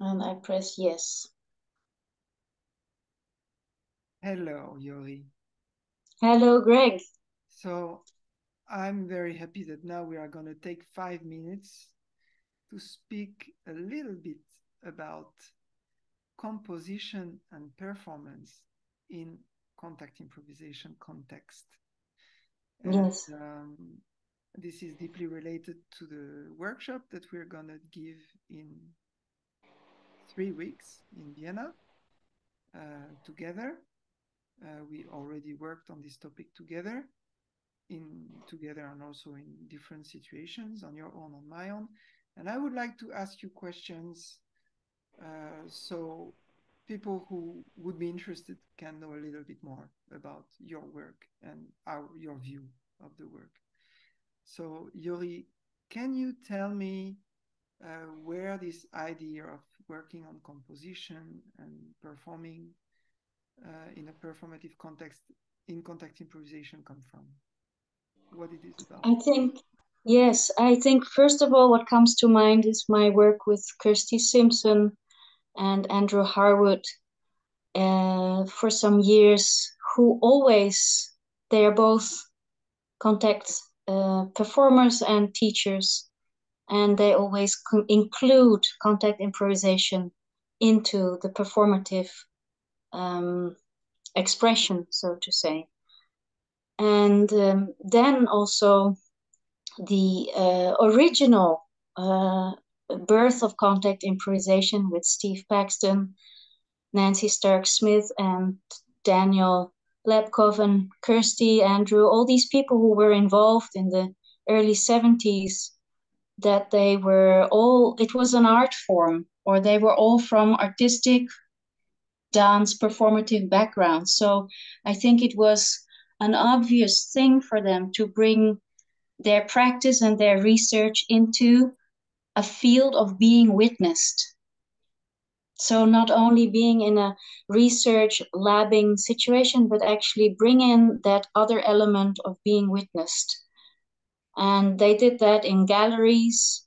And I press yes. Hello, Jori. Hello, Greg. So I'm very happy that now we are going to take five minutes to speak a little bit about composition and performance in contact improvisation context. And, yes. Um, this is deeply related to the workshop that we're going to give in three weeks in Vienna uh, together. Uh, we already worked on this topic together in together and also in different situations on your own on my own and i would like to ask you questions uh, so people who would be interested can know a little bit more about your work and our your view of the work so Jori can you tell me uh, where this idea of working on composition and performing uh, in a performative context in contact improvisation come from what it is about? I think, yes, I think first of all, what comes to mind is my work with Kirsty Simpson and Andrew Harwood uh, for some years, who always, they are both contact uh, performers and teachers, and they always include contact improvisation into the performative um, expression, so to say. And um, then also the uh, original uh, birth of contact improvisation with Steve Paxton, Nancy Stark Smith, and Daniel Lepkoff and Kirsty, Andrew, all these people who were involved in the early 70s, that they were all, it was an art form, or they were all from artistic dance performative backgrounds. So I think it was an obvious thing for them to bring their practice and their research into a field of being witnessed. So not only being in a research labbing situation, but actually bring in that other element of being witnessed. And they did that in galleries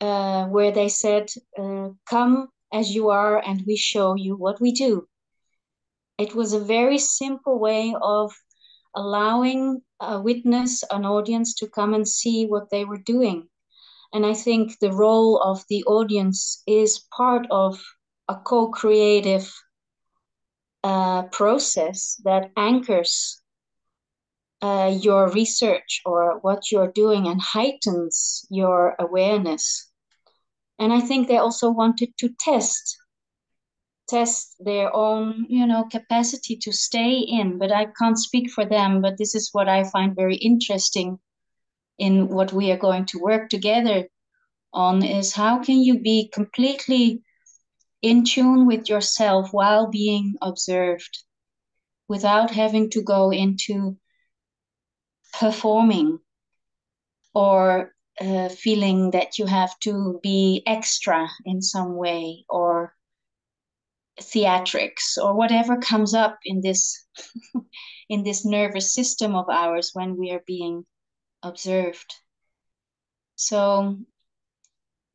uh, where they said, uh, come as you are and we show you what we do. It was a very simple way of allowing a witness, an audience to come and see what they were doing. And I think the role of the audience is part of a co creative uh, process that anchors uh, your research or what you're doing and heightens your awareness. And I think they also wanted to test test their own you know capacity to stay in but i can't speak for them but this is what i find very interesting in what we are going to work together on is how can you be completely in tune with yourself while being observed without having to go into performing or uh, feeling that you have to be extra in some way or theatrics or whatever comes up in this in this nervous system of ours when we are being observed. So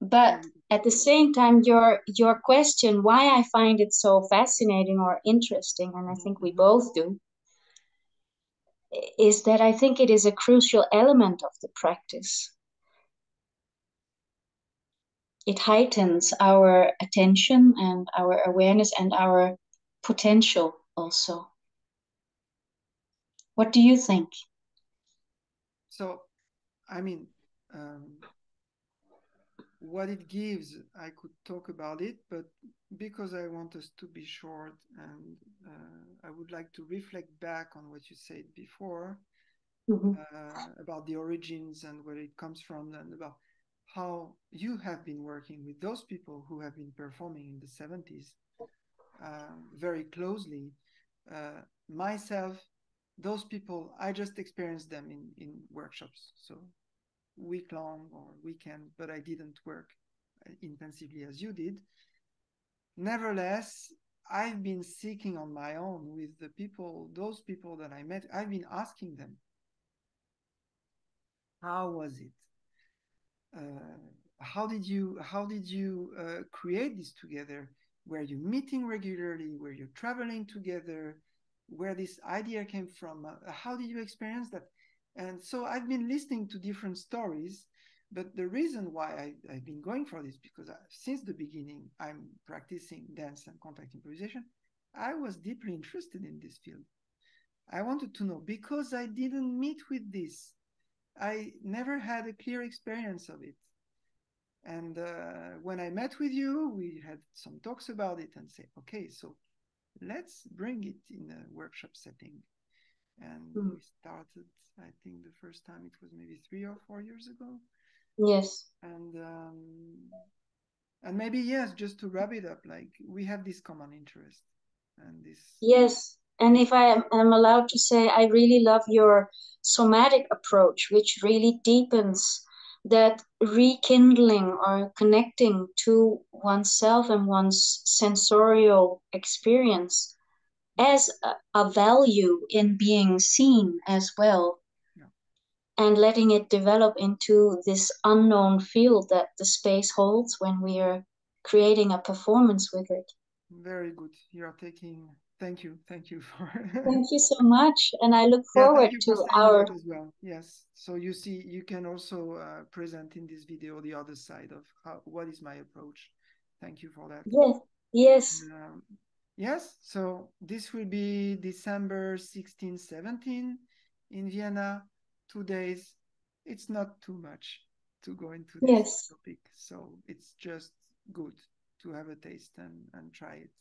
but at the same time your your question why i find it so fascinating or interesting and i think we both do is that i think it is a crucial element of the practice it heightens our attention and our awareness and our potential also. What do you think? So, I mean, um, what it gives, I could talk about it, but because I want us to be short and uh, I would like to reflect back on what you said before mm-hmm. uh, about the origins and where it comes from and about how you have been working with those people who have been performing in the 70s uh, very closely. Uh, myself, those people, I just experienced them in, in workshops. So week long or weekend, but I didn't work intensively as you did. Nevertheless, I've been seeking on my own with the people, those people that I met, I've been asking them, how was it? uh, how did you how did you uh, create this together? Were you meeting regularly? Were you traveling together? Where this idea came from? Uh, how did you experience that? And so I've been listening to different stories, but the reason why I, have been going for this because I, since the beginning I'm practicing dance and contact improvisation. I was deeply interested in this field. I wanted to know because I didn't meet with this. I never had a clear experience of it. And uh, when I met with you, we had some talks about it and say, okay, so let's bring it in a workshop setting. And mm. we started, I think the first time it was maybe three or four years ago. Yes. And um, and maybe yes, just to wrap it up, like we have this common interest and this. Yes, and if I am, am allowed to say, I really love your somatic approach, which really deepens that rekindling or connecting to oneself and one's sensorial experience as a, a value in being seen as well. Yeah. and letting it develop into this unknown field that the space holds when we are creating a performance with it. Very good. You are taking thank you thank you for thank you so much and i look forward yeah, to our as well. Yes. So you see you can also uh, present in this video the other side of how what is my approach. Thank you for that. Yes yes. Um, yes so this will be december 16 17 in vienna two days it's not too much to go into this yes. topic so it's just good to have a taste and, and try it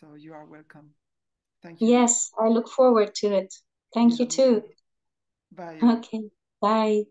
so you are welcome. Thank you. Yes, I look forward to it. Thank yeah, you too. Bye. Okay, bye.